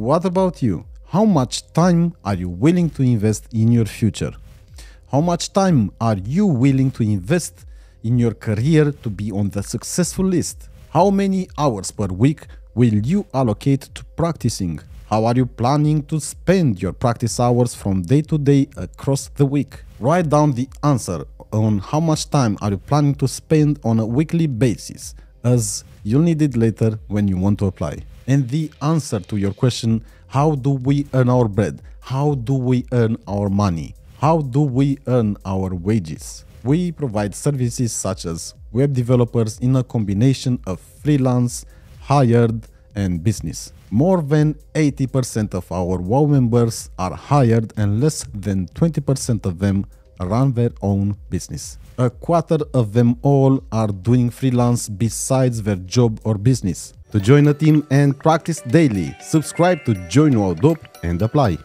what about you? How much time are you willing to invest in your future? How much time are you willing to invest in your career to be on the successful list? How many hours per week will you allocate to practicing? How are you planning to spend your practice hours from day to day across the week? Write down the answer on how much time are you planning to spend on a weekly basis as you'll need it later when you want to apply. And the answer to your question, how do we earn our bread? How do we earn our money? How do we earn our wages? We provide services such as web developers in a combination of freelance, hired, and business. More than 80% of our WOW members are hired and less than 20% of them run their own business. A quarter of them all are doing freelance besides their job or business. To join a team and practice daily, subscribe to Join WOW DoP and apply.